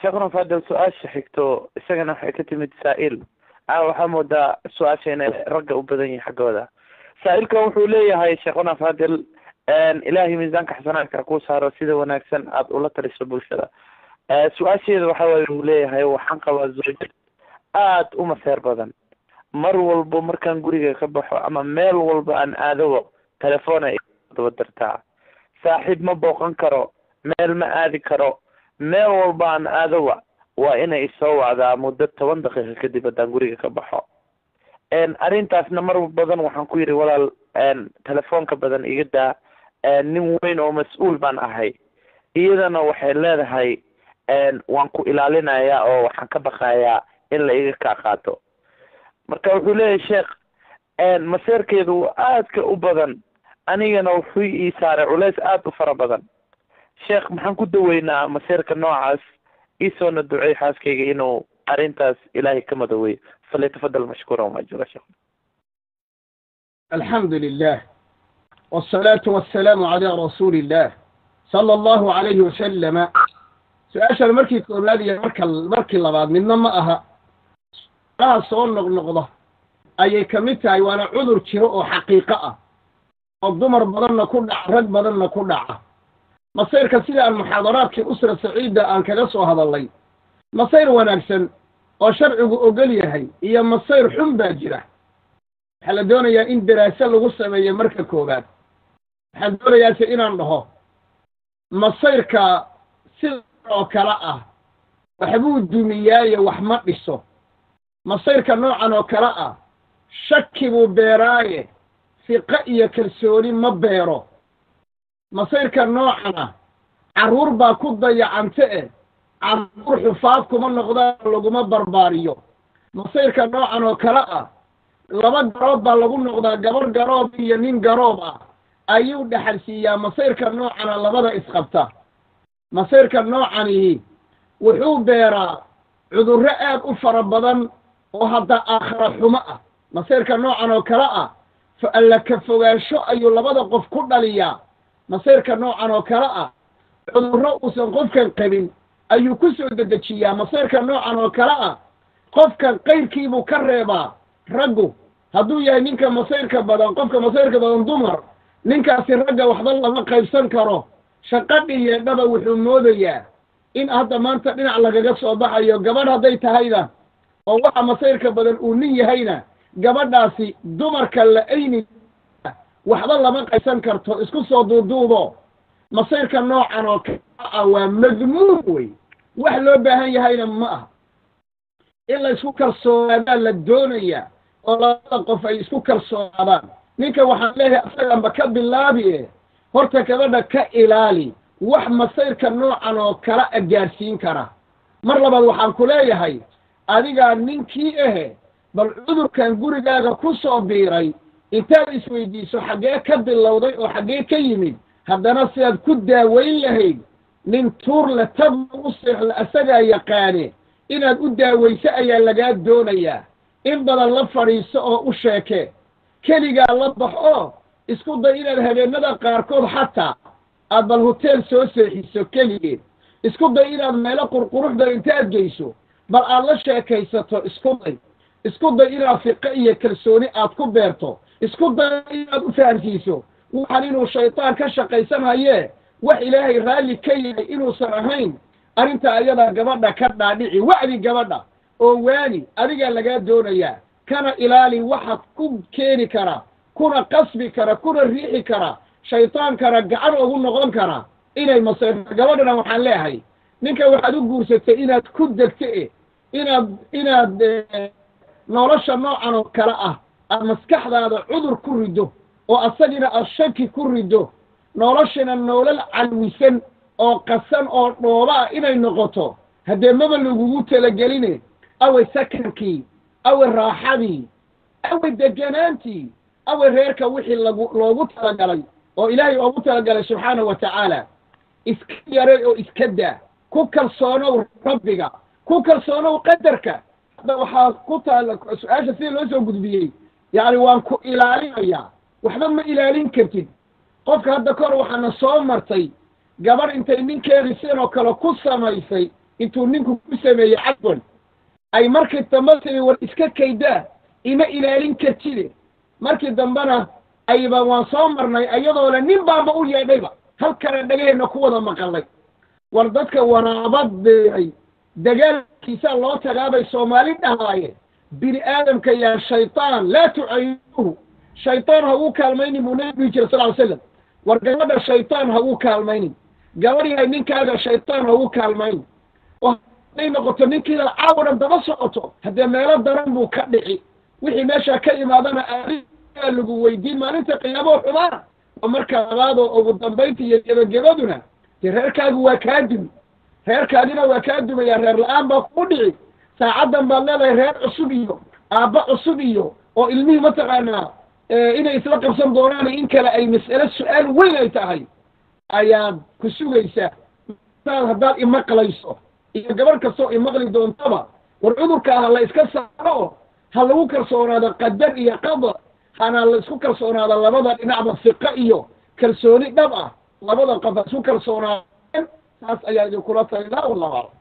sheekhuna fadel su'aasha xigto isagana waxay ka timid saa-il a waxaa moodaa su'aasha inay ragga u badan yihiin xaggooda. Saa-ilkan wuxuu leeyahay sheekhuna fadel ilaahay miisaanka xasanaadka kuu saaro sida wanaagsan aad ula taliso bulshada. Su'aasheeda waxa waye uu leeyahay waxaan qabaa zawjad aad u maseer badan. Mar walbo markaan guriga ka baxo ama meel walba aan aadobo telefoon ay daba dartaa. Saaxiib ma booqan karo meel ma aadi karo meel walba aan aadoba waa inay isoo wacdaa muddo toban daqiiqa kadib haddaan guriga ka baxo. Arrintaasna mar badan waxaan ku yidhi walaal telefoonka badan iga daa nin weyn oo mas'uul baan ahay. Iyadana waxay leedahay waan ku ilaalinayaa oo waxaan ka baqayaa in la iga kaa qaato. Marka wuxuu leeyahay sheekh maseerkeedu aadka u badan anigana wuxuu ii saaray culays aada u fara badan sheekh maxaan ku daweynaa maseerka noocaas? Iisoona ducey xaaskayga inuu arrintaas ilaahay ka madaweeyo falyatafadal mashkuura wamajura sheekh alxamdu lilah wالsalaatu wasalaamu calaa rasuuli illah sala allahu alayhi wasalama su'aashan markii koobaad iyo marka markii labaad midna ma aha. Alaha soo noqnoqda ayay ka mid tahay waana cudur jiro oo xaqiiqo ah. Oo dumar badanna ku dhaca rag badanna ku dhaca masayrka sida aan muxaadaraadkii usra saciida aan kaga soo hadallay masayr wanaagsan oo sharcigu ogol yahay iyo masayr xun baa jira. Waxaa la doonayaa in daraase lagu sameeyo marka koowaad. Waxaan doonayaase inaan dhaho masayrka sida oo kale ah waxbuu dumiyaaye wax ma dhiso. Masayrka noocan oo kale ah shaki buu beeraaye fiqo iyo kalsooni ma beero masayrka noocana carruur baa ku dayacante eh. Carruur xufaad kuma noqdaan laguma barbaariyo. Masayrka noocan oo kale ah laba garoob baa lagu noqdaa gabar garoob iyo nin garoob ah. Ayuu dhexalsiiyaa masayrka noocana labada isqabta. Masayrka noocanihi wuxuu beeraa cudurro aad u fara badan oo hadda aakhira xumo ah. Masayrka noocan oo kale ah alla ka fogaansho ayuu labada qof ku dhaliyaa masayrka noocan oo kale ah cudurro uusan qofkan qabin ayuu ku soo dedejiyaa masayrka noocan oo kale ah. Qofkan qayrkiibuu ka reebaa raggu hadduu yahay ninka masayrka badan qofka masayrka badan dumar ninkaasi ragga waxba lama qaybsan karo. Shaqadhi yeedhaba wuxuu moodayaa in hadda maanta dhinac lagaga soo baxayo gabadh hadday tahayda oo waxa masayrka badan uu nin yahayna gabadhaasi dumarka la-ayni waxba lama qaybsan karto isku soo duuduubo. Masayrka noocan oo kala ah waa madmuum wey wax loo baahan yahayna ma aha. In la isku kalsoonaadaa la doonaya oo labada qof ay isku kalsoonaadaan. Ninka waxaan leeyahay asaganba ka bilaabi e horta gabadha ka ilaali. Wax masayrka noocan oo kala a gaadhsiin kara. Mar labaad waxaan ku leeyahay adigaa ninkii ahe bal cudurkan gurigaaga ku soo biiray intaad isweydiiso xaggee ka bilowday oo xaggee ka yimid haddana sidaad ku daaweyn lahayd nin tuur le tab u seexla asagaa yaqaane inaad u daaweyso ayaa lagaa doonayaa. In badan la fadhiiso oo u sheeke keligaa la bax oo isku day inaad habeenada qaarkood xataa aad bal hoteel soo seexiso keligeed. Isku day inaad meelo qurquruxda intaad geyso bal aad la sheekaysato isku day. Isku day inaad fiqo iyo kalsooni aad ku beerto isku day inaad u fahamsiiso waxaan inuu shaytaan ka shaqaysanhaye wax ilaahay raalli ka yahay inuusan ahayn. Arrinta ayadaa gabadha ka dhaadhici. Wacdi gabadha. Oo waani adigaa lagaa doonayaa kana ilaali waxa ku keeni kara. Kuna qasbi kara. Kuna riixi kara. Shaytaankana gacan ugu noqon kara. Inay maseerto gabadhana waxaan leeyahay. Ninka waxaad u guursatay inaad ku degto e inaad inaad nolosha noocan oo kale ah aad maskaxdaada cudur ku riddo oo asagina aad shaki ku riddo noloshana noolal calwisan oo qasan oo dhooba ah inay noqoto haddee maba lagugu talageline away sakankii away raaxadii away deganaantii away reerka wixii lagu loogu talagalay oo ilaahay oogu talagalay subxaanahu wa tacaala. Iska yaray oo iska daa. Ku kalsoonow rabbiga. Ku kalsoonow qadarka. Hadda waxaa ku taalla su'aasha sida loo soo gudbiyey yacni waan ku ilaalinayaa waxba ma ilaalin kartid. Qofka hadda kahor waxaana soo martay gabadh intay ninkeedii sidan oo kale ku samaysay intuu ninku ku sameeyey cadwan ay markii dambe tiri war iska kaydaa ima ilaalin kartide markii dambena ayba waan soo marnay ayadoole nin baanba u yeedhayba halkana dhagaheenna ku wada maqalay war dadka waraabadeeday dagaalkiisaa loo tagaabay soomaali dhahaayeen bini aadamka yaa shaytaan laa tucayinuhu shaytaan ha uu kaalmaynin buu nabi dhihi jira sal ly slam war gabadha shaytaan ha uu kaalmaynin. Gabadh yahay ninkaaga shaytaan ha uu kaalmaynin. Oo hadday noqoto ninkiida caawa daba socoto haddee meelo daran buu ka dhici. Wixii meeshaa ka imaadana aadigaa lagu weydiin maalinta qiyaamoo xumaana oo marka labaadoo ugu dambaynta iyo gebagabaduna dee reerkaagu waa kaa dumi. Reerkaadina waa kaa dumayaa reer la'aan baa kuu dhici saacaddan baad leedahay reer cusub iyo aabba cusub iyo oo ilmihii mataqaanaa inay isla qabsan doonaan in kale ay mas'ale su'aal weyn ay tahay ayaad ku sugaysaa. Saad haddaad imaqlayso iyo gabarh kastoo imaqli doontaba war cudurkaa ha la iska saaro ha lagu kalsoonaado qadar iyo qadar hana la isku kalsoonaado labada dhinacba fiqo iyo kalsooni dhab ah labada qof ha isku kalsoonaadeen saas ayaa idinkula talilaa wallahu aclam